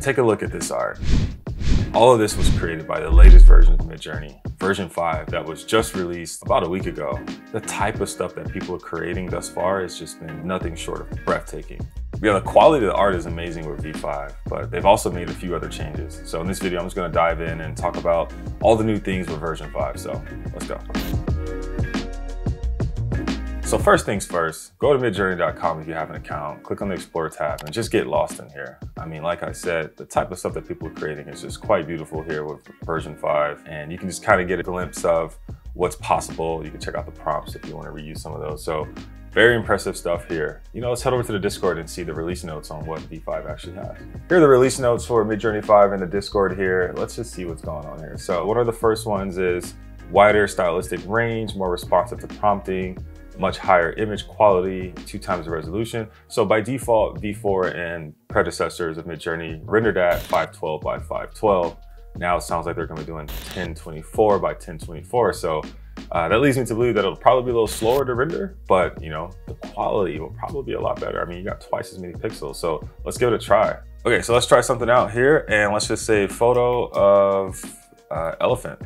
take a look at this art. All of this was created by the latest version of Midjourney, version 5, that was just released about a week ago. The type of stuff that people are creating thus far has just been nothing short of breathtaking. Yeah, the quality of the art is amazing with V5, but they've also made a few other changes. So in this video, I'm just gonna dive in and talk about all the new things with version 5, so let's go. So first things first, go to midjourney.com if you have an account, click on the Explore tab and just get lost in here. I mean, like I said, the type of stuff that people are creating is just quite beautiful here with version 5. And you can just kind of get a glimpse of what's possible. You can check out the prompts if you want to reuse some of those. So very impressive stuff here. You know, let's head over to the Discord and see the release notes on what V5 actually has. Here are the release notes for Midjourney 5 in the Discord here. Let's just see what's going on here. So one of the first ones is wider stylistic range, more responsive to prompting, much higher image quality, two times the resolution. So by default, V4 and predecessors of Midjourney rendered at 512 by 512. Now it sounds like they're gonna be doing 1024 by 1024. So uh, that leads me to believe that it'll probably be a little slower to render, but you know, the quality will probably be a lot better. I mean, you got twice as many pixels, so let's give it a try. Okay, so let's try something out here and let's just say photo of uh, elephant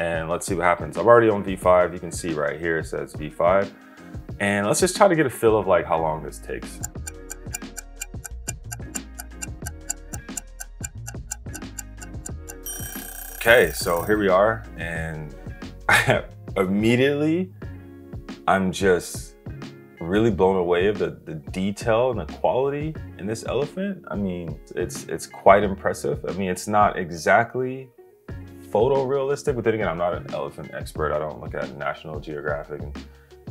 and let's see what happens. I'm already on V5. You can see right here, it says V5. And let's just try to get a feel of like how long this takes. Okay, so here we are. And immediately, I'm just really blown away of the, the detail and the quality in this elephant. I mean, it's it's quite impressive. I mean, it's not exactly photorealistic, but then again, I'm not an elephant expert. I don't look at National Geographic and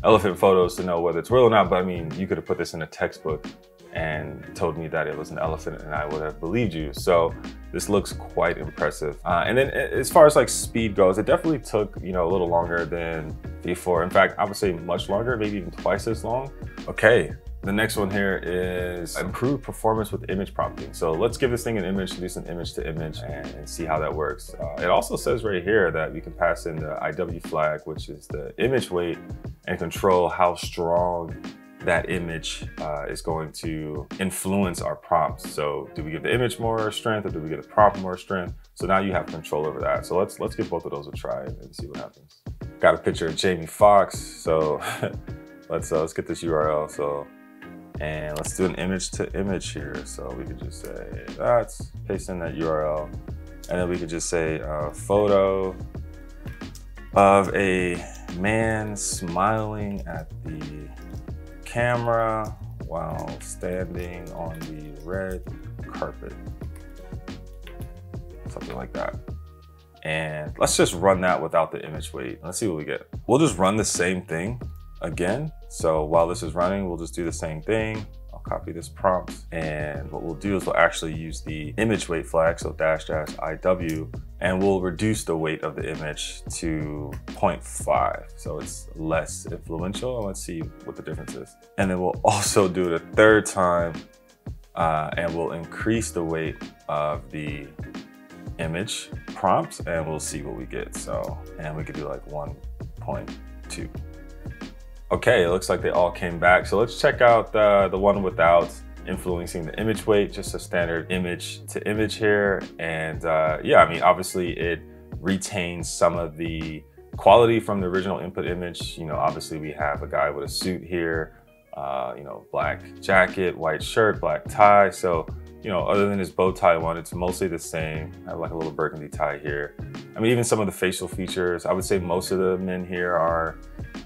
elephant photos to know whether it's real or not, but I mean, you could have put this in a textbook and told me that it was an elephant and I would have believed you. So this looks quite impressive. Uh, and then as far as like speed goes, it definitely took, you know, a little longer than V4. In fact, I would say much longer, maybe even twice as long. Okay, the next one here is improved performance with image prompting. So let's give this thing an image, do some image to image and, and see how that works. Uh, it also says right here that we can pass in the IW flag, which is the image weight and control how strong that image uh, is going to influence our prompts. So do we give the image more strength or do we give the prompt more strength? So now you have control over that. So let's let's give both of those a try and see what happens. Got a picture of Jamie Foxx. So let's uh, let's get this URL. So and let's do an image to image here. So we could just say that's, paste in that URL. And then we could just say uh, photo of a man smiling at the camera while standing on the red carpet. Something like that. And let's just run that without the image weight. Let's see what we get. We'll just run the same thing again. So while this is running, we'll just do the same thing. I'll copy this prompt. And what we'll do is we'll actually use the image weight flag, so dash dash IW, and we'll reduce the weight of the image to 0.5. So it's less influential. And let's see what the difference is. And then we'll also do it a third time uh, and we'll increase the weight of the image prompt and we'll see what we get. So, and we could do like 1.2. Okay, it looks like they all came back. So let's check out the, the one without influencing the image weight, just a standard image to image here. And uh, yeah, I mean, obviously it retains some of the quality from the original input image. You know, obviously we have a guy with a suit here, uh, you know, black jacket, white shirt, black tie. So, you know, other than his bow tie one, it's mostly the same. I have like a little burgundy tie here. I mean, even some of the facial features, I would say most of the men here are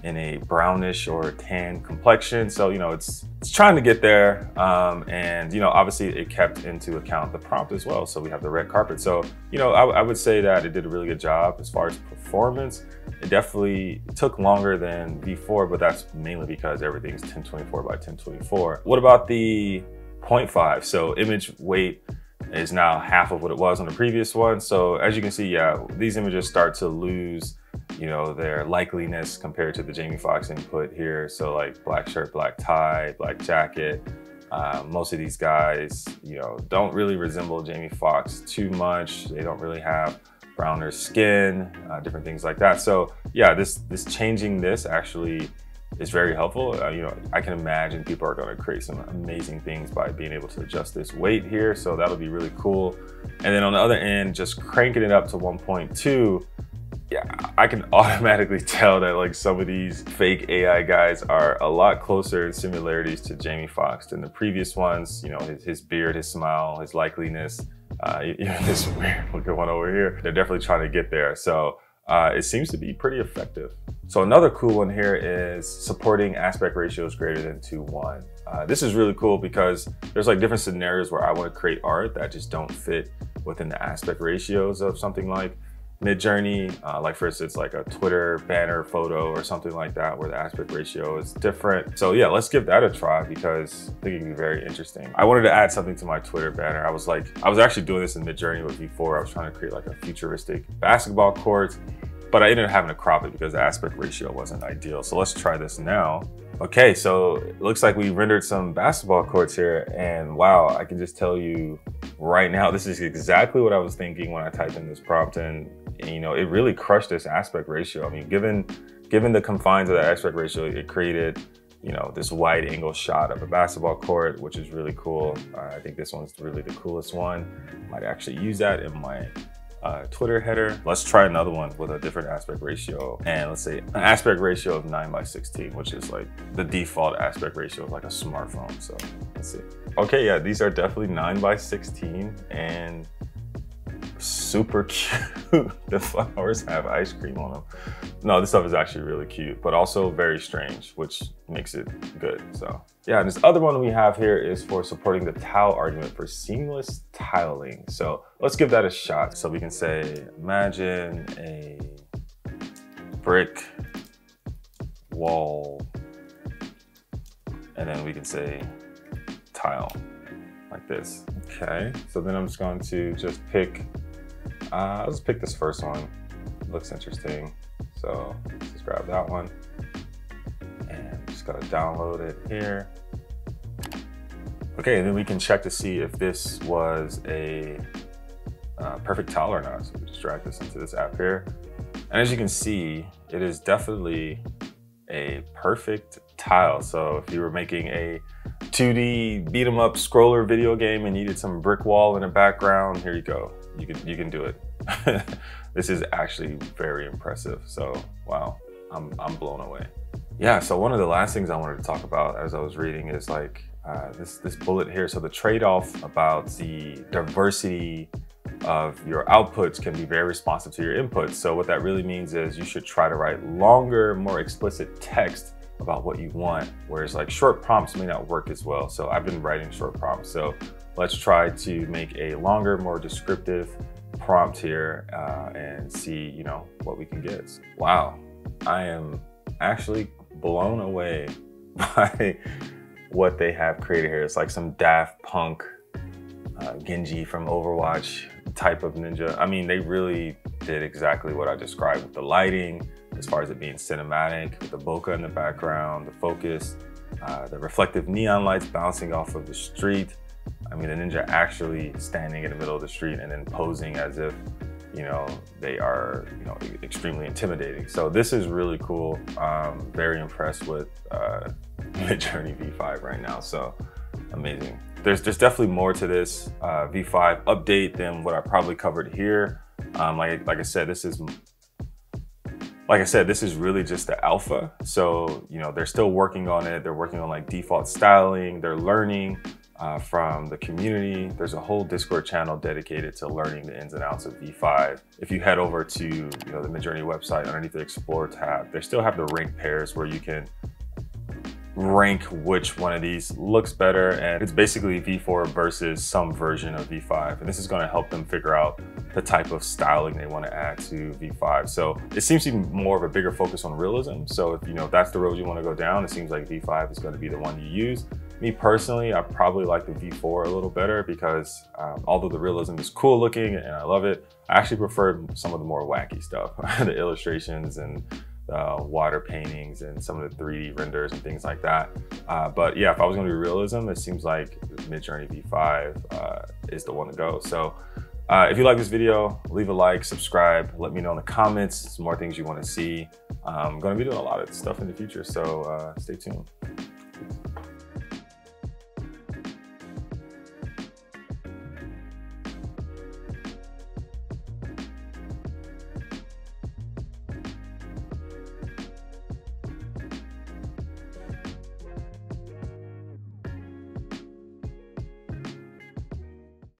in a brownish or tan complexion. So, you know, it's, it's trying to get there. Um, and, you know, obviously it kept into account the prompt as well. So we have the red carpet. So, you know, I, I would say that it did a really good job as far as performance. It definitely took longer than V4, but that's mainly because everything's 1024 by 1024. What about the 0.5? So image weight is now half of what it was on the previous one. So as you can see, yeah, these images start to lose you know, their likeliness compared to the Jamie Foxx input here. So like black shirt, black tie, black jacket. Uh, most of these guys, you know, don't really resemble Jamie Foxx too much. They don't really have browner skin, uh, different things like that. So yeah, this this changing this actually is very helpful. Uh, you know, I can imagine people are going to create some amazing things by being able to adjust this weight here. So that'll be really cool. And then on the other end, just cranking it up to 1.2, yeah, I can automatically tell that like some of these fake AI guys are a lot closer in similarities to Jamie Foxx than the previous ones. You know, his, his beard, his smile, his likeliness, uh, even this weird looking one over here. They're definitely trying to get there. So uh, it seems to be pretty effective. So another cool one here is supporting aspect ratios greater than 2 1. Uh, this is really cool because there's like different scenarios where I want to create art that just don't fit within the aspect ratios of something like Midjourney, uh, like for instance, like a Twitter banner photo or something like that where the aspect ratio is different. So yeah, let's give that a try because I think it can be very interesting. I wanted to add something to my Twitter banner. I was like, I was actually doing this in Midjourney with V4. I was trying to create like a futuristic basketball court, but I ended up having to crop it because the aspect ratio wasn't ideal. So let's try this now. Okay, so it looks like we rendered some basketball courts here and wow, I can just tell you right now, this is exactly what I was thinking when I typed in this prompt and and, you know, it really crushed this aspect ratio. I mean, given given the confines of the aspect ratio, it created, you know, this wide angle shot of a basketball court, which is really cool. Uh, I think this one's really the coolest one. Might actually use that in my uh, Twitter header. Let's try another one with a different aspect ratio. And let's say an aspect ratio of 9 by 16, which is like the default aspect ratio of like a smartphone. So let's see. Okay, yeah, these are definitely 9 by 16 and super cute. the flowers have ice cream on them. No, this stuff is actually really cute, but also very strange, which makes it good. So yeah, and this other one we have here is for supporting the tile argument for seamless tiling. So let's give that a shot. So we can say, imagine a brick wall, and then we can say tile like this. Okay, so then I'm just going to just pick uh, let's pick this first one. Looks interesting. So just grab that one. And just gotta download it here. Okay, and then we can check to see if this was a uh, perfect tile or not. So we just drag this into this app here. And as you can see, it is definitely a perfect tile. So if you were making a 2D beat 'em up scroller video game and needed some brick wall in the background, here you go. You can you can do it. this is actually very impressive. So wow, I'm I'm blown away. Yeah. So one of the last things I wanted to talk about as I was reading is like uh, this this bullet here. So the trade-off about the diversity of your outputs can be very responsive to your inputs. So what that really means is you should try to write longer, more explicit text about what you want, whereas like short prompts may not work as well. So I've been writing short prompts. So let's try to make a longer, more descriptive prompt here uh, and see, you know, what we can get. Wow, I am actually blown away by what they have created here. It's like some Daft Punk, uh, Genji from Overwatch type of ninja. I mean, they really did exactly what I described with the lighting, as far as it being cinematic, with the bokeh in the background, the focus, uh, the reflective neon lights bouncing off of the street. I mean, the ninja actually standing in the middle of the street and then posing as if, you know, they are, you know, extremely intimidating. So this is really cool. Um, very impressed with uh, Midjourney V5 right now. So amazing. There's, there's definitely more to this uh, V5 update than what I probably covered here. Um, like, like I said, this is like I said, this is really just the alpha. So, you know, they're still working on it. They're working on like default styling. They're learning uh, from the community. There's a whole Discord channel dedicated to learning the ins and outs of V5. If you head over to, you know, the Midjourney website underneath the Explore tab, they still have the rank pairs where you can rank which one of these looks better. And it's basically V4 versus some version of V5. And this is gonna help them figure out the type of styling they wanna add to V5. So it seems to be more of a bigger focus on realism. So if you know that's the road you wanna go down, it seems like V5 is gonna be the one you use. Me personally, I probably like the V4 a little better because um, although the realism is cool looking and I love it, I actually prefer some of the more wacky stuff, the illustrations and uh, water paintings and some of the 3D renders and things like that. Uh, but yeah, if I was gonna do realism, it seems like Midjourney V5 uh, is the one to go. So Uh, if you like this video, leave a like, subscribe, let me know in the comments some more things you want to see. I'm going to be doing a lot of stuff in the future, so uh, stay tuned.